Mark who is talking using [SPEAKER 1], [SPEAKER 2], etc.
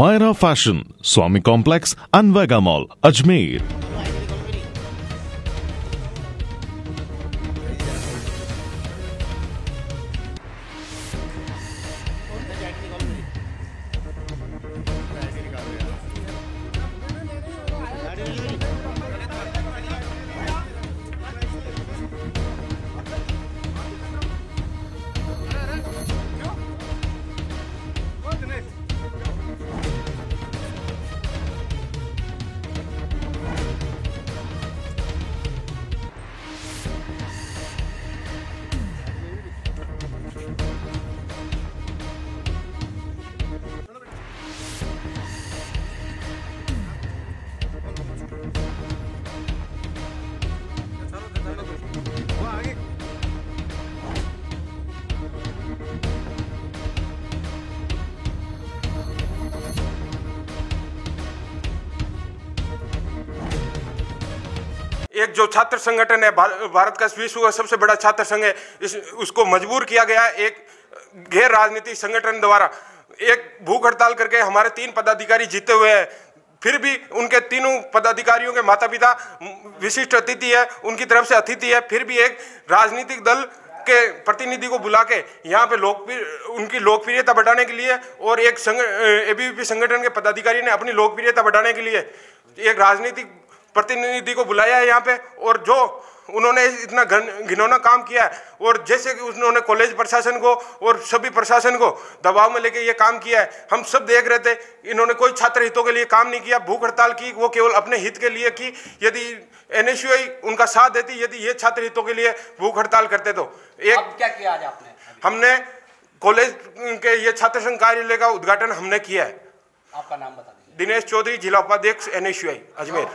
[SPEAKER 1] Myra Fashion, Swami Complex, and Vega Mall,
[SPEAKER 2] एक जो छात्र संगठन है भारत का विश्व का सबसे बड़ा छात्र संघ है, इस, उसको मजबूर किया गया एक गैर राजनीतिक संगठन द्वारा। एक भूख हड़ताल करके हमारे तीन पदाधिकारी जीते हुए हैं। फिर भी उनके तीनों पदाधिकारियों के माता पिता विशिष्ट अतिथि है, उनकी तरफ़ से अतिथि है। फिर भी एक राजनीतिक दल के प्रतिनिधि को बुला के यहाँ पे लोकप्रिय, उनकी लोकप्रियता बढ़ाने के लिए और एक संग एबीवीपी संगठन के पदाधिकारी ने अपनी लोकप्रियता बढ़ाने के लिए एक राजनीतिक प्रतिनिधि को बुलाया है यहाँ पे और जो उन्होंने इतना घिनौना काम किया है और जैसे कि उन्होंने कॉलेज प्रशासन को और सभी प्रशासन को दबाव में लेके ये काम किया है हम सब देख रहे थे इन्होंने कोई छात्र हितों के लिए काम नहीं किया भूख हड़ताल की वो केवल अपने हित के लिए की यदि एन उनका साथ देती यदि ये छात्र हितों के लिए भूख हड़ताल करते तो।
[SPEAKER 3] एक क्या किया आज आपने?
[SPEAKER 2] हमने कॉलेज के ये छात्र संघ कार्यालय का उद्घाटन हमने किया है।
[SPEAKER 3] आपका नाम बता दीजिए।
[SPEAKER 2] दिनेश चौधरी जिला उपाध्यक्ष एन अजमेर।